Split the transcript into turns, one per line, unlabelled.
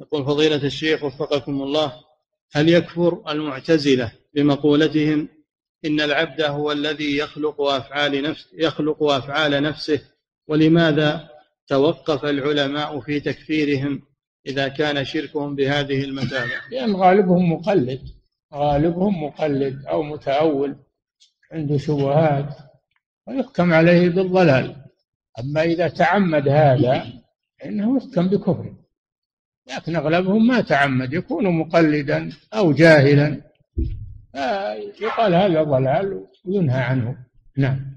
يقول فضيلة الشيخ وفقكم الله هل يكفر المعتزلة بمقولتهم إن العبد هو الذي يخلق أفعال نفسه يخلق أفعال نفسه ولماذا توقف العلماء في تكفيرهم إذا كان شركهم بهذه المثابة؟
لأن غالبهم مقلد غالبهم مقلد أو متأول عنده شبهات ويحكم عليه بالضلال. أما إذا تعمد هذا فإنه يحكم بكفره. لكن أغلبهم ما تعمد يكون مقلدا أو جاهلا. يقال هذا ضلال وينهى عنه. نعم.